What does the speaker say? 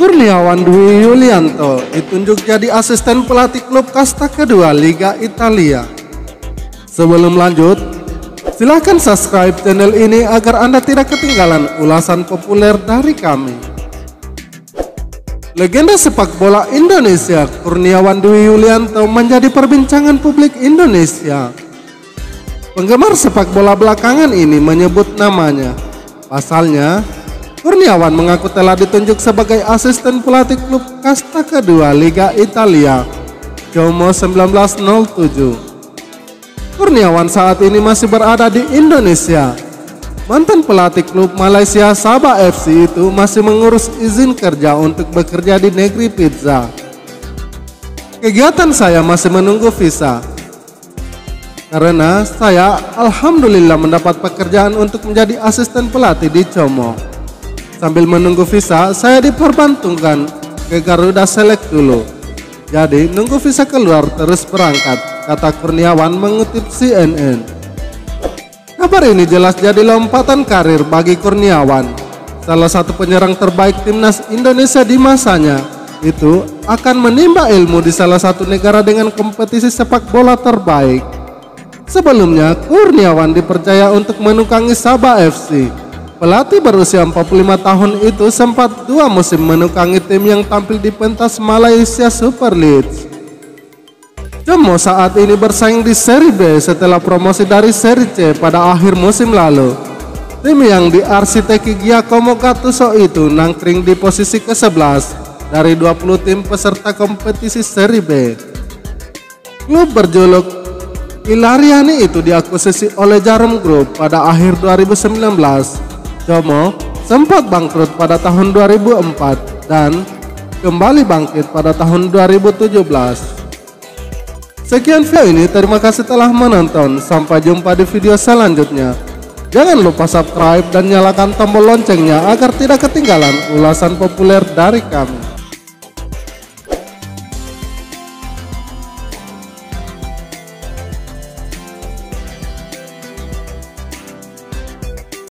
Kurniawan Dwi Yulianto ditunjuk jadi asisten pelatih klub kasta kedua Liga Italia. Sebelum lanjut, silahkan subscribe channel ini agar Anda tidak ketinggalan ulasan populer dari kami. Legenda sepak bola Indonesia Kurniawan Dwi Yulianto menjadi perbincangan publik Indonesia. Penggemar sepak bola belakangan ini menyebut namanya. Pasalnya, Kurniawan mengaku telah ditunjuk sebagai asisten pelatih klub kasta kedua Liga Italia, Como 1907. Kurniawan saat ini masih berada di Indonesia. Mantan pelatih klub Malaysia Sabah FC itu masih mengurus izin kerja untuk bekerja di negeri pizza. Kegiatan saya masih menunggu visa. Karena saya alhamdulillah mendapat pekerjaan untuk menjadi asisten pelatih di Como. Sambil menunggu visa, saya diperbantungkan ke Garuda Select dulu. Jadi, nunggu visa keluar terus berangkat, kata Kurniawan mengutip CNN. Kabar ini jelas jadi lompatan karir bagi Kurniawan. Salah satu penyerang terbaik timnas Indonesia di masanya itu akan menimba ilmu di salah satu negara dengan kompetisi sepak bola terbaik. Sebelumnya, Kurniawan dipercaya untuk menukangi Sabah FC Pelatih berusia 45 tahun itu sempat dua musim menukangi tim yang tampil di pentas Malaysia Super League. Jemo saat ini bersaing di Seri B setelah promosi dari Seri C pada akhir musim lalu. Tim yang diarsiteki Giacomo Gattuso itu nangkring di posisi ke-11 dari 20 tim peserta kompetisi Seri B. Klub berjuluk Ilariani itu diakuisisi oleh Jarum Group pada akhir 2019 Jomo sempat bangkrut pada tahun 2004 dan kembali bangkit pada tahun 2017. Sekian video ini, terima kasih telah menonton. Sampai jumpa di video selanjutnya. Jangan lupa subscribe dan nyalakan tombol loncengnya agar tidak ketinggalan ulasan populer dari kami.